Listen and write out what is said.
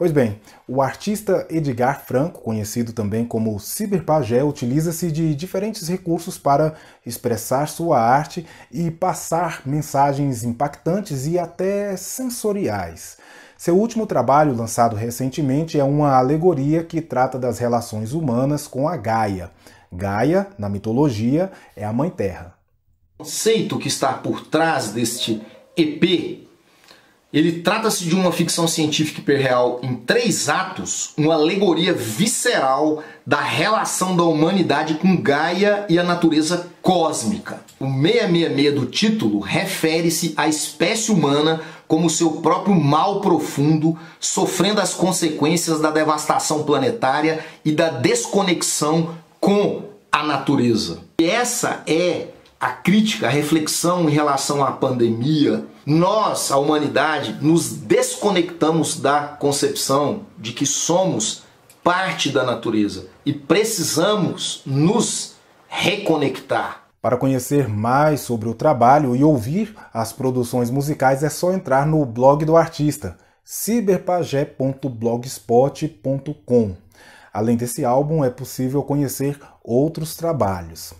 Pois bem, o artista Edgar Franco, conhecido também como Cyberpagé, utiliza-se de diferentes recursos para expressar sua arte e passar mensagens impactantes e até sensoriais. Seu último trabalho, lançado recentemente, é uma alegoria que trata das relações humanas com a Gaia. Gaia, na mitologia, é a Mãe Terra. O conceito que está por trás deste EP ele trata-se de uma ficção científica hiperreal em três atos, uma alegoria visceral da relação da humanidade com Gaia e a natureza cósmica. O 666 do título refere-se à espécie humana como seu próprio mal profundo, sofrendo as consequências da devastação planetária e da desconexão com a natureza. E essa é a crítica, a reflexão em relação à pandemia, nós, a humanidade, nos desconectamos da concepção de que somos parte da natureza e precisamos nos reconectar. Para conhecer mais sobre o trabalho e ouvir as produções musicais é só entrar no blog do artista, ciberpagé.blogspot.com. Além desse álbum, é possível conhecer outros trabalhos.